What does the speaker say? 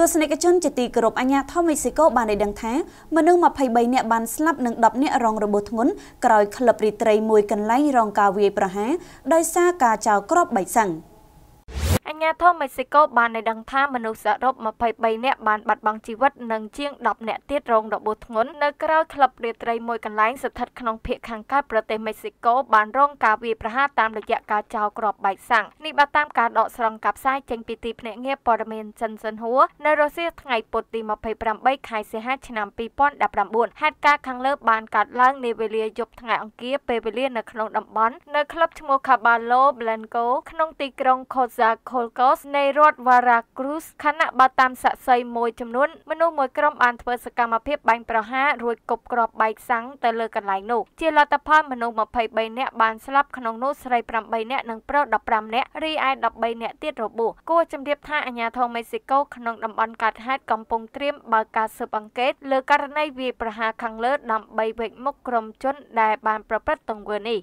ទស្សនិកជនជាទីគោរពអាញាធមមេស៊ីកូបានឲ្យដឹងថាមនុស្ស23នាក់បានស្លាប់និង10នាក់រងរបួសធ្ងន់ក្រោយក្លឹបរីត្រីមួយកន្លែងរងការវាយប្រហារដោយសារការចោលគ្រាប់បែកសាំង។ អាញាធមមេស៊ីកូបានឲ្យដឹងថាមនុស្សសរុប23នាក់បានបាត់បង់ជីវិតនិងជាង10នាក់ទៀតរងរបួសធ្ងន់នៅក្រៅក្លឹបរាត្រីមួយកន្លែងស្ថិតក្នុងភូមិខាងកើតប្រទេសមេស៊ីកូបានរងការវាយប្រហារតាមរយៈការចោលគ្រាប់បែកសាំងនេះបើតាមការដកស្រង់កាផ្សាយចេញពីទីភ្នាក់ងារព័ត៌មានចិនសិនហួរនៅរុស្ស៊ីថ្ងៃពុធទី28ខែសីហាឆ្នាំ2019ហេតុការណ៍ខាងលើបានកើតឡើងនាវេលាយប់ថ្ងៃអង្គារពេលវេលានៅក្នុងតំបន់នៅក្លឹបឈ្មោះ Caballo Blanco ក្នុងទីក្រុង Coza Colcos នៃរដ្ឋ Veracruz ខណៈបើតាមសាក់សីមួយចំនួនមនុស្សមួយក្រុមបានធ្វើសកម្មភាពបាញ់ប្រហាររួចគប់គ្រាប់បែកសាំងទៅលើកន្លែងនោះជាលទ្ធផលមនុស្ស23នាក់បានស្លាប់ក្នុងនោះស្រី8នាក់និងប្រុស15នាក់រីឯ13នាក់ទៀតរបួសគួរជំរាបថាអាជ្ញាធរមេស៊ីកូក្នុងតំបន់កាត់ហេតុកំពុងត្រៀមបើកការស៊ើបអង្កេតលើករណីវាយប្រហារខាងលើដើម្បីវេចមុខក្រុមជនដែលបានប្រព្រឹត្តទង្វើនេះ